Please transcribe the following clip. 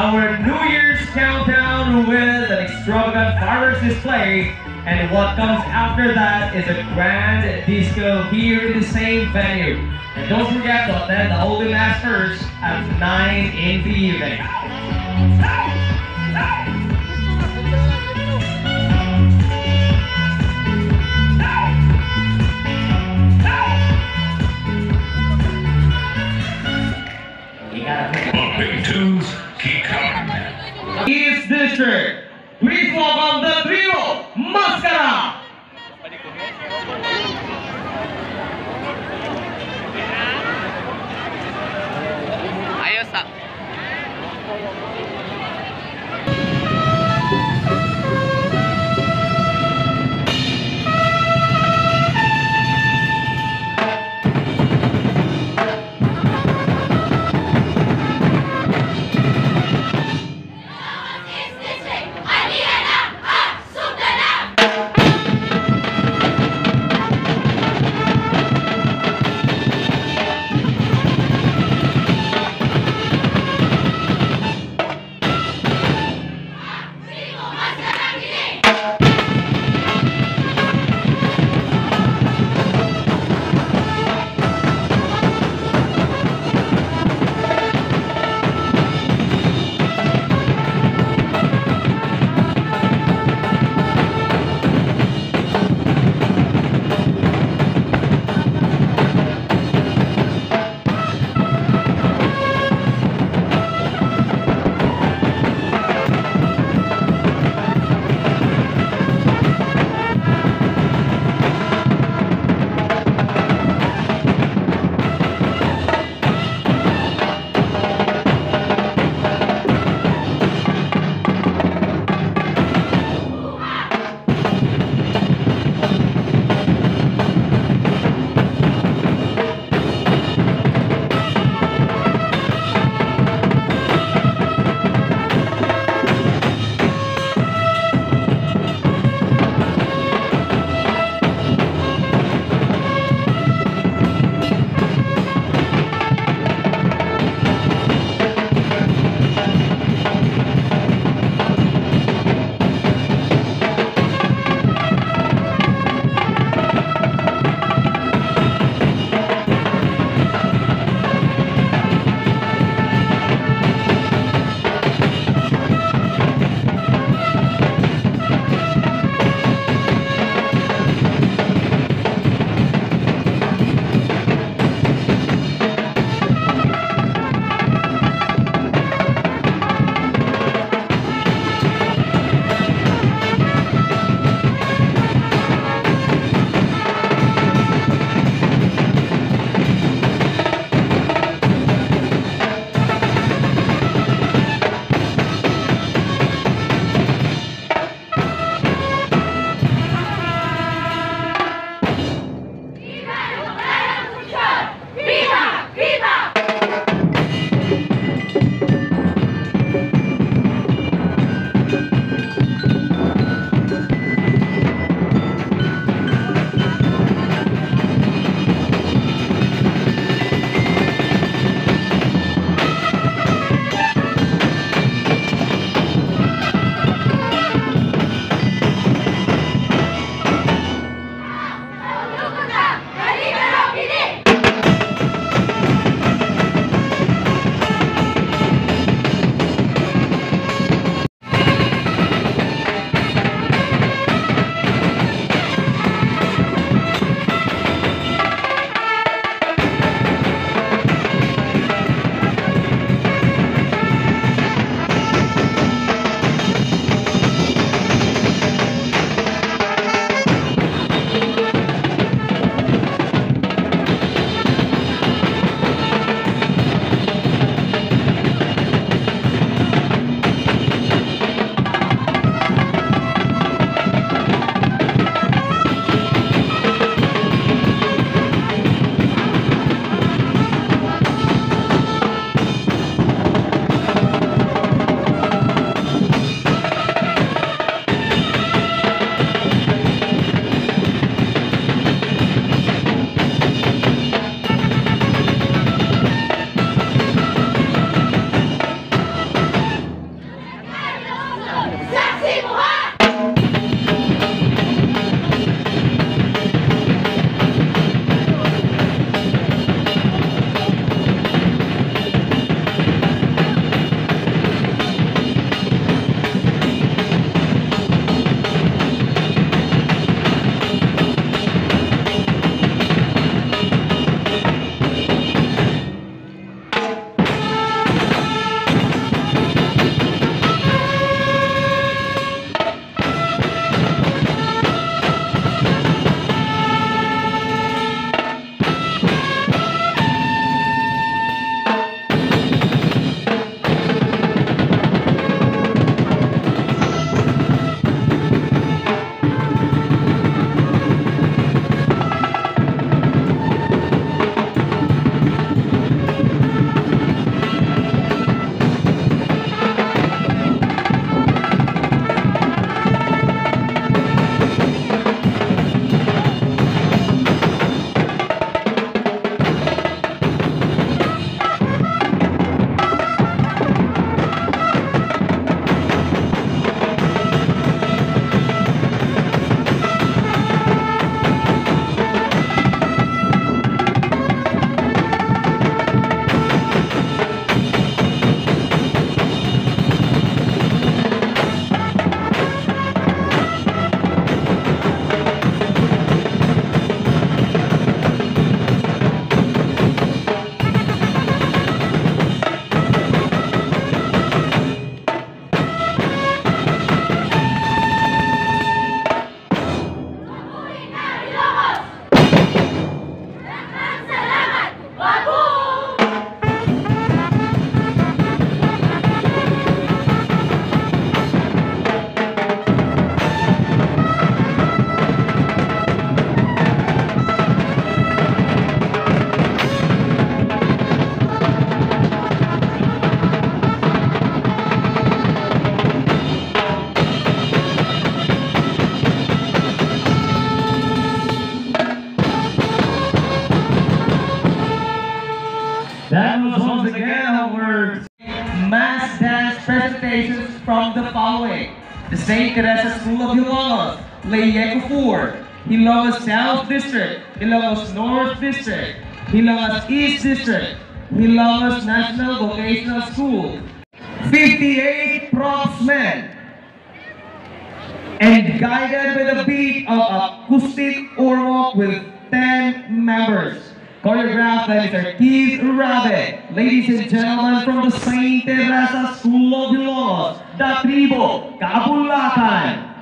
our New Year's countdown with an extravagant fireworks display. And what comes after that is a grand disco here in the same venue. And don't forget to attend the Holy Mass first at 9 in the evening. From the following. The St. Teresa School of Hilongos, Leyeco 4, Hilongos South District, Hilongos North District, Hilongos East District, Hilongos National Vocational School, 58 propsmen, and guided by the beat of acoustic Ormoc with 10 members. Choreographed by Mr. Keith Rabbit. Ladies and gentlemen from the St. Teresa School of da tribo capullata. Kan?